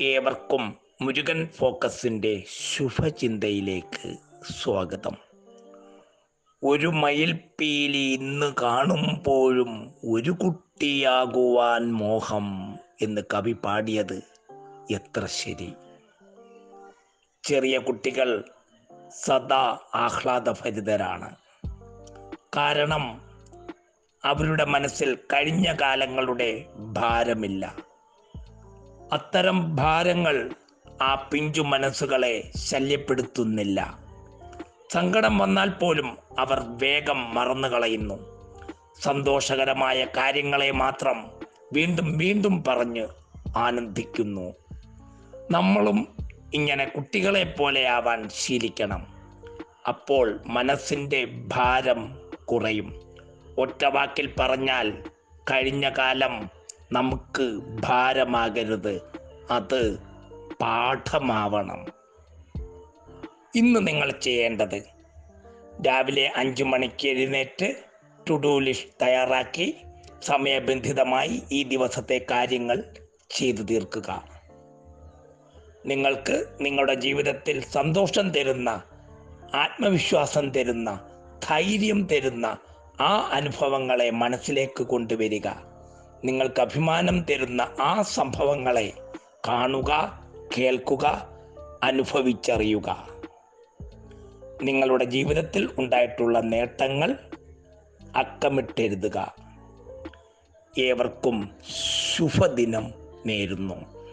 ഏവർക്കും മുരുകൻ ഫോക്കസിന്റെ ശുഭചിന്തയിലേക്ക് സ്വാഗതം. ഒരു മയിൽപ്പീലി ഇന്ന് കാണുമ്പോഴും ഒരു കുട്ടിയാകുവാൻ മോഹം എന്ന് കവി പാടിയത് എത്ര ശരി. ചെറിയ കുട്ടികൾ സദാ ആഹ്ലാദഭരിതരാണ്. കാരണം അവരുടെ മനസ്സിൽ കഴിഞ്ഞ കാലങ്ങളുടെ ഭാരമില്ല. അത്തരം ഭാരങ്ങൾ ആ പിഞ്ചു മനസ്സുകളെ ശല്യപ്പെടുത്തുന്നില്ല. സങ്കടം വന്നാൽ പോലും അവർ വേഗം മറന്നു കളയുന്നു. സന്തോഷകരമായ കാര്യങ്ങളെ മാത്രം വീണ്ടും വീണ്ടും പറഞ്ഞ് ആനന്ദിക്കുന്നു. നമ്മളും ഇങ്ങനെ കുട്ടികളെ പോലെയാവാൻ ശീലിക്കണം. അപ്പോൾ മനസ്സിന്റെ ഭാരം കുറയും. ഒറ്റവാക്കിൽ പറഞ്ഞാൽ കഴിഞ്ഞ കാലം നമുക്ക് ഭാരമാകരുത്. അത് പാഠമാവണം. ഇന്ന് നിങ്ങൾ ചെയ്യേണ്ടത് രാവിലെ അഞ്ചു മണിക്ക് എഴുന്നേറ്റ് ടു ഡു ലിസ്റ്റ് തയ്യാറാക്കി സമയബന്ധിതമായി ഈ ദിവസത്തെ കാര്യങ്ങൾ ചെയ്തു തീർക്കുക. നിങ്ങൾക്ക് നിങ്ങളുടെ ജീവിതത്തിൽ സന്തോഷം തരുന്ന ആത്മവിശ്വാസം തരുന്ന ധൈര്യം തരുന്ന ആ അനുഭവങ്ങളെ മനസ്സിലേക്ക് കൊണ്ടുവരിക. നിങ്ങൾക്ക് അഭിമാനം തരുന്ന ആ സംഭവങ്ങളെ കാണുക കേൾക്കുക അനുഭവിച്ചറിയുക. നിങ്ങളുടെ ജീവിതത്തിൽ ഉണ്ടായിട്ടുള്ള നേട്ടങ്ങൾ അക്കമിട്ടെഴുതുക. ഏവർക്കും ശുഭദിനം നേരുന്നു.